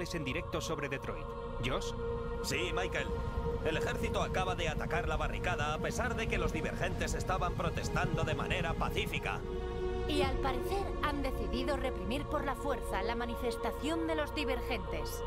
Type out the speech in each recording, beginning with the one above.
en directo sobre Detroit. ¿Josh? Sí, Michael. El ejército acaba de atacar la barricada a pesar de que los divergentes estaban protestando de manera pacífica. Y al parecer han decidido reprimir por la fuerza la manifestación de los divergentes.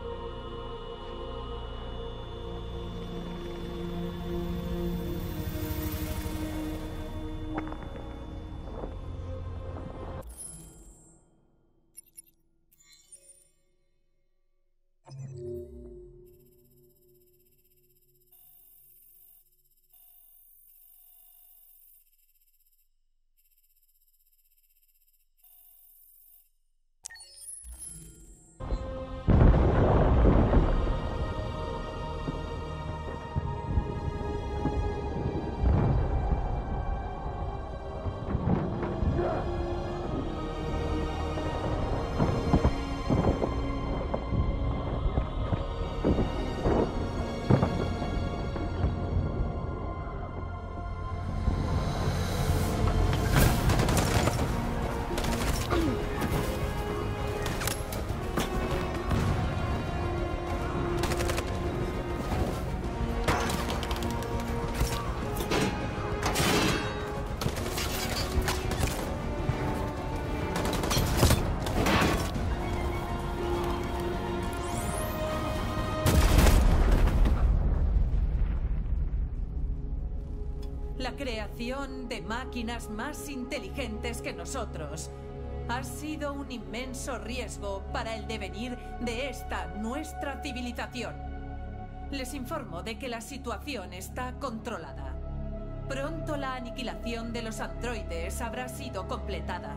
La creación de máquinas más inteligentes que nosotros ha sido un inmenso riesgo para el devenir de esta nuestra civilización. Les informo de que la situación está controlada. Pronto la aniquilación de los androides habrá sido completada.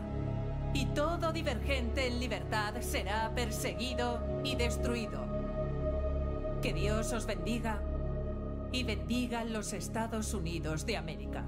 Y todo divergente en libertad será perseguido y destruido. Que Dios os bendiga y bendiga los Estados Unidos de América.